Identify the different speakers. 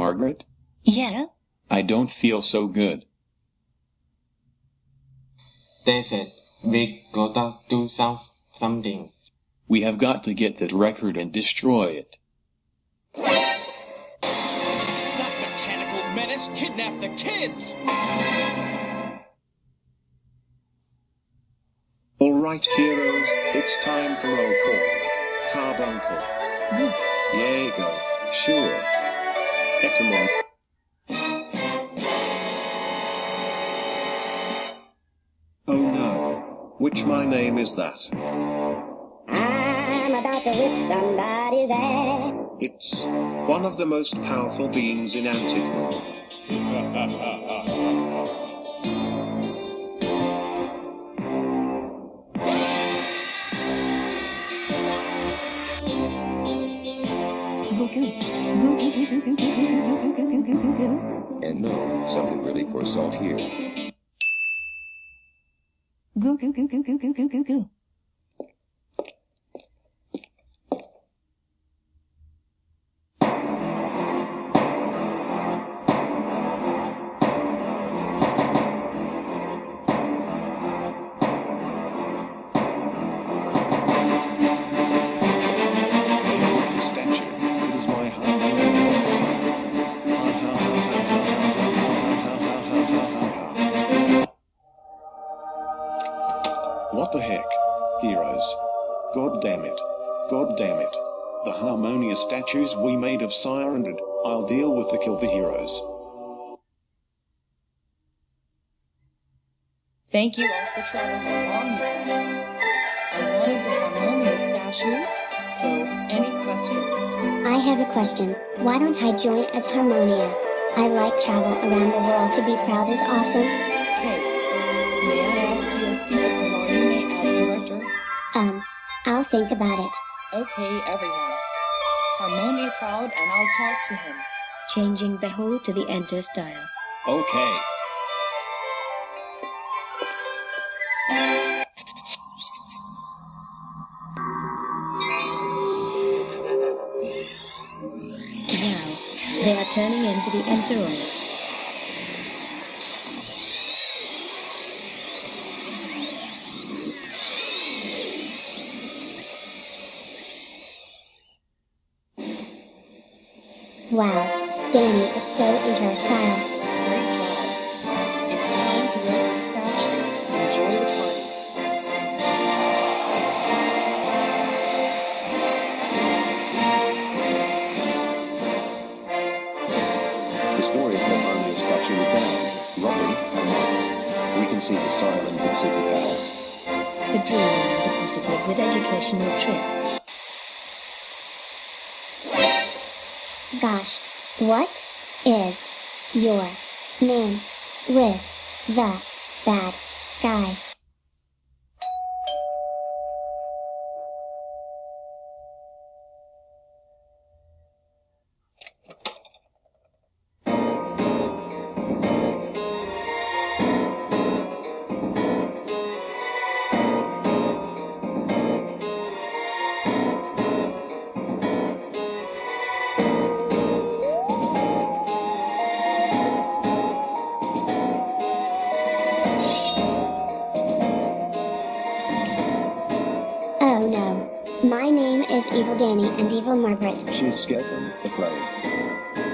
Speaker 1: Margaret,
Speaker 2: Yeah?
Speaker 1: I don't feel so good.
Speaker 3: They said we gotta do some something.
Speaker 1: We have got to get that record and destroy it.
Speaker 4: That mechanical menace kidnapped the kids!
Speaker 5: All right, heroes, it's time for roll call. Carbuncle. Jaeger. Sure. Etamon. Oh no. Which my name is that?
Speaker 6: I'm about to whip somebody's ass.
Speaker 5: It's one of the most powerful beings in Antiquity.
Speaker 7: And no, something really for salt here.
Speaker 2: Goo goo goo goo goo goo goo goo
Speaker 5: What the heck? Heroes. God damn it. God damn it. The harmonious statues we made of Sire and I'll deal with the kill the heroes.
Speaker 8: Thank you all for traveling along with us. I wanted to harmonious statue, so any questions?
Speaker 6: I have a question. Why don't I join as Harmonia? I like travel around the world to be proud is awesome.
Speaker 8: Okay. May I ask you a secret Harmonia as director?
Speaker 6: Um, I'll think about it.
Speaker 8: Okay, everyone. Harmonia proud and I'll talk to him.
Speaker 2: Changing the whole to the enter style.
Speaker 5: Okay.
Speaker 2: Now, they are turning into the Enteroid.
Speaker 6: Wow, Danny is so into her style.
Speaker 8: Great job. It's time to go to statue. Enjoy the party.
Speaker 7: The story of the harmonious statue is down. Robin and Mark. We can see the silent and superpower.
Speaker 2: The dream deposited with educational trip.
Speaker 6: Gosh, what is your name with the bad guy? Evil Danny and Evil Margaret.
Speaker 7: She's scared them, the throne.